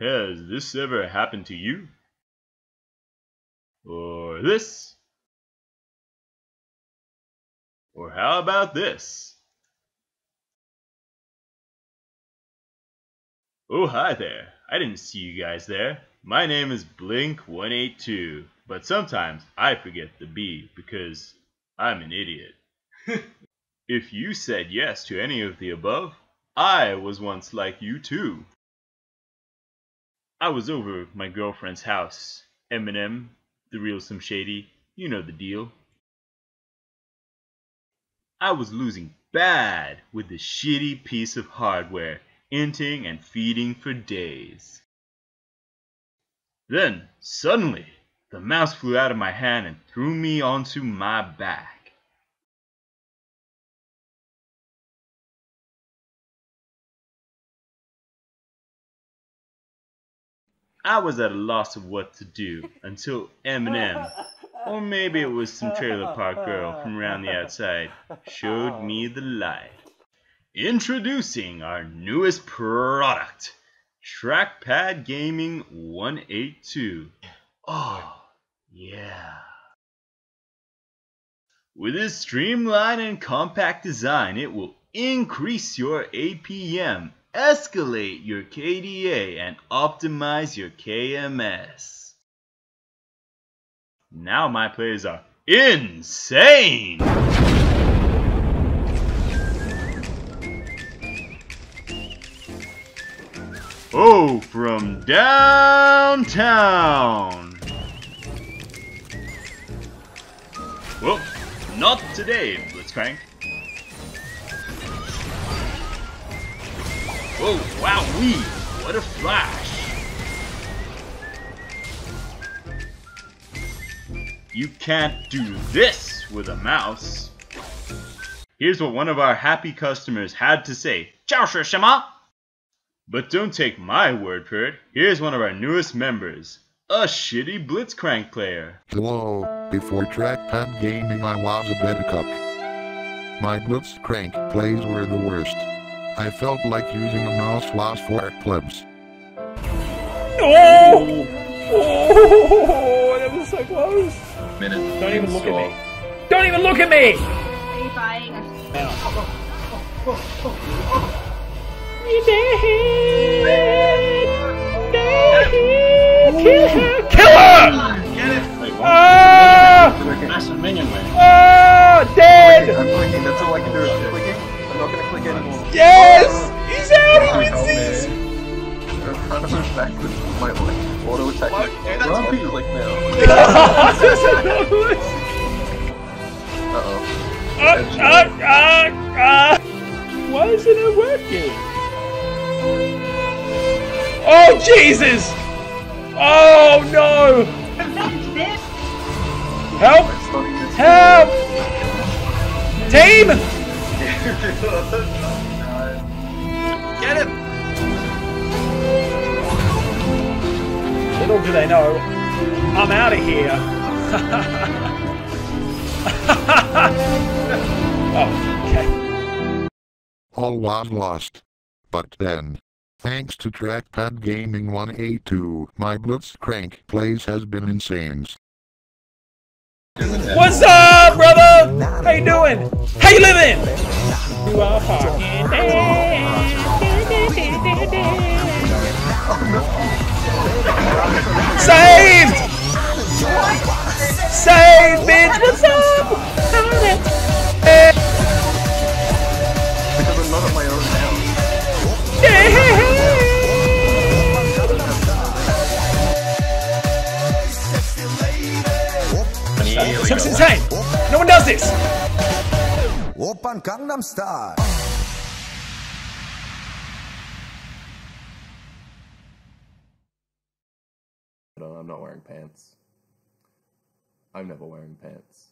Has this ever happened to you? Or this? Or how about this? Oh, hi there. I didn't see you guys there. My name is Blink182, but sometimes I forget the B because I'm an idiot. if you said yes to any of the above, I was once like you too. I was over my girlfriend's house. Eminem, the real Slim Shady, you know the deal. I was losing bad with this shitty piece of hardware, inting and feeding for days. Then, suddenly, the mouse flew out of my hand and threw me onto my back. I was at a loss of what to do until Eminem, or maybe it was some trailer park girl from around the outside, showed me the light. Introducing our newest product, Trackpad Gaming 182. Oh, yeah. With its streamlined and compact design, it will increase your APM escalate your KDA and optimize your KMS. Now my players are insane! Oh, from downtown! Well, not today, Blitzcrank. Oh, wow, we! What a flash! You can't do this with a mouse. Here's what one of our happy customers had to say. Ciao, Shima! But don't take my word for it. Here's one of our newest members, a shitty Blitzcrank player. Hello, before trackpad gaming I was a bed cuck. My Blitzcrank plays were the worst. I felt like using a mouse was for plebs. Oh! Oh! That was so close! Minute. Don't even look at me. Don't even look at me! Are you buying a Kill her! Kill her! Get it! Wait, what? Ah! Massive minion wave. Ah! Dead! Like auto attack. What? Dude, that's Run, me. click now. Uh oh. ah, ah, ah, ah. Why isn't it working? Oh, Jesus! Oh, no! Help! It's not even Help! Team! Little do they know, I'm out of here. oh, okay. All was lost. But then, thanks to Trackpad Gaming 182, my Blitzcrank plays has been insane. What's up, brother? How you doing? How you living? You are fucking oh, Saved! Saved, bitch! What's up? because I'm not at my own house. This looks insane. No one does this. Open Gangnam Style. No, I'm not wearing pants. I'm never wearing pants.